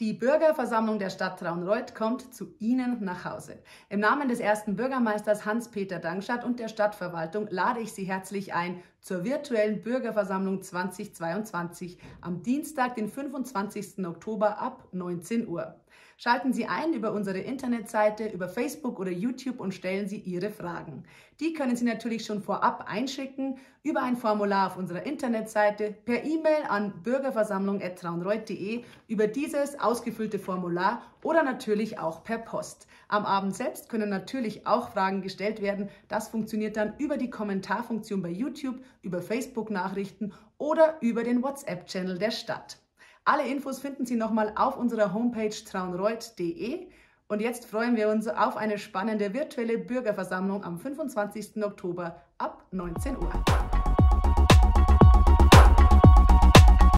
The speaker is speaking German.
Die Bürgerversammlung der Stadt Traunreuth kommt zu Ihnen nach Hause. Im Namen des ersten Bürgermeisters Hans-Peter Dankstadt und der Stadtverwaltung lade ich Sie herzlich ein zur virtuellen Bürgerversammlung 2022 am Dienstag, den 25. Oktober ab 19 Uhr. Schalten Sie ein über unsere Internetseite, über Facebook oder YouTube und stellen Sie Ihre Fragen. Die können Sie natürlich schon vorab einschicken über ein Formular auf unserer Internetseite, per E-Mail an bürgerversammlung.traunreuth.de, über dieses ausgefüllte Formular oder natürlich auch per Post. Am Abend selbst können natürlich auch Fragen gestellt werden. Das funktioniert dann über die Kommentarfunktion bei YouTube, über Facebook-Nachrichten oder über den WhatsApp-Channel der Stadt. Alle Infos finden Sie nochmal auf unserer Homepage traunreuth.de. Und jetzt freuen wir uns auf eine spannende virtuelle Bürgerversammlung am 25. Oktober ab 19 Uhr.